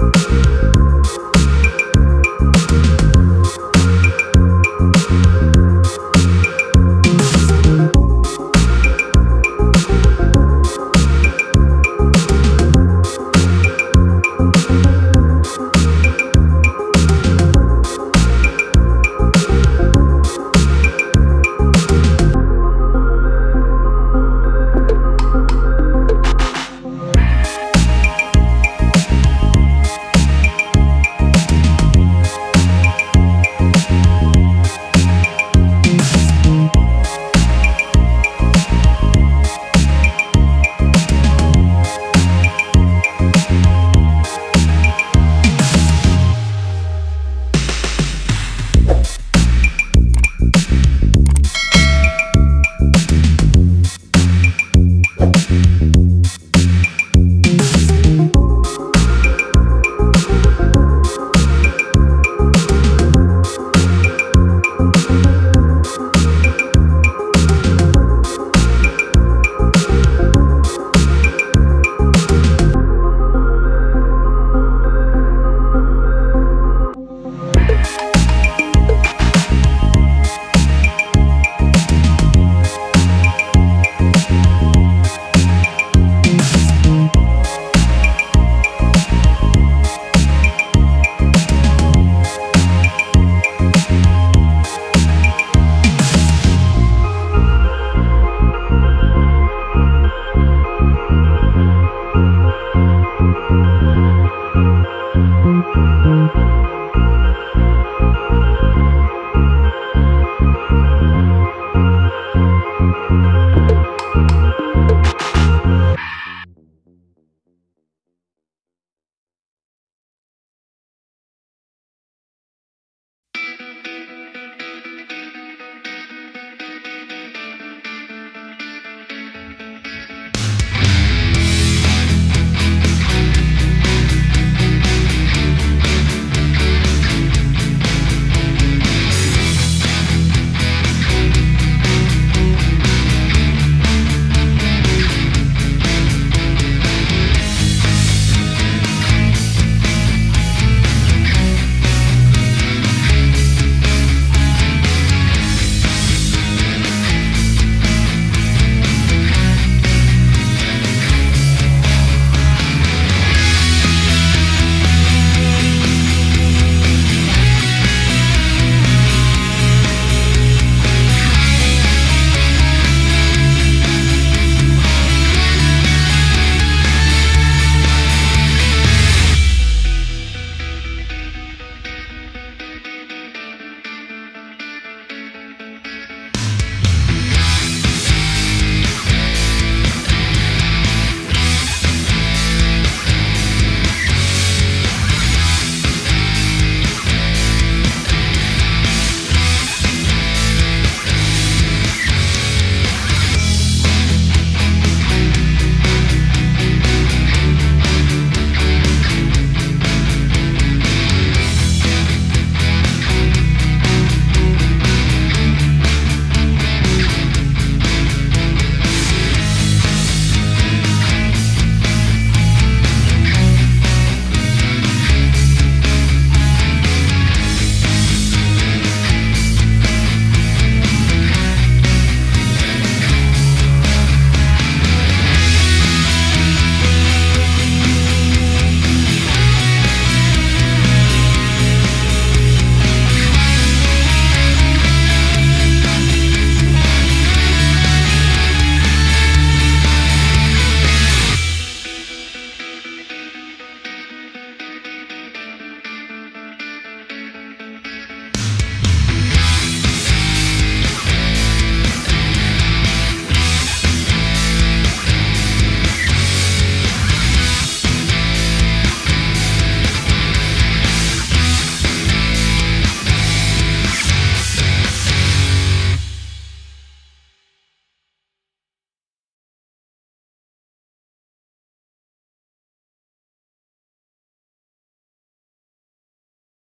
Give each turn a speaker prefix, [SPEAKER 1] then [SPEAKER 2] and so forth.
[SPEAKER 1] Música